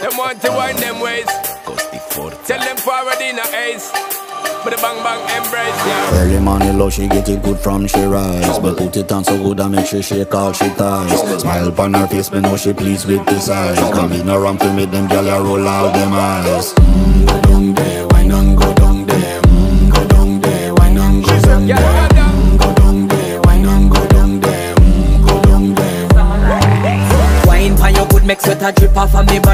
Them want to wind them ways. Tell them forward in a ace. But the bang bang embrace, yeah. Early money low, she get it good from she rise. But put it on so good I make she shake all she ties. Smile upon her face, me know she pleased with this eyes Come in around to make them gyal I roll out them eyes. Mm, Go down there, wine mm, and mm, go down there? Mm, Go down there, wine and go down there? Go down there, wine and go down there? Wine your make sweat a drip off of me